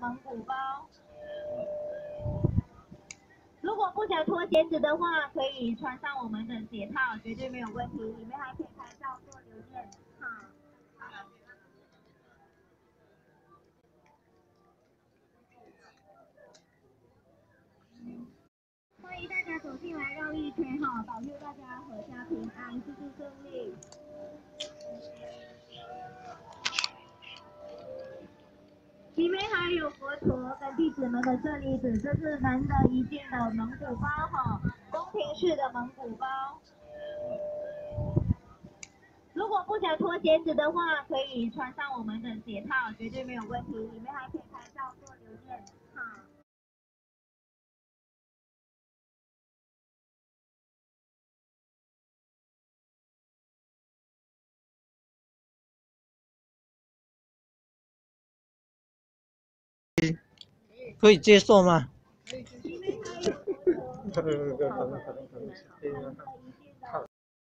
蒙古包。如果不想脱鞋子的话，可以穿上我们的鞋套，绝对没有问题。里面还可以拍照做留念。好。欢迎大家走进来绕一圈哈，保佑大家阖家平安，事事顺利。里面还有佛陀跟弟子们的舍利子，这是难得一见的蒙古包哈，宫廷式的蒙古包。如果不想脱鞋子的话，可以穿上我们的鞋套，绝对没有问题。里面还可以可以接受吗？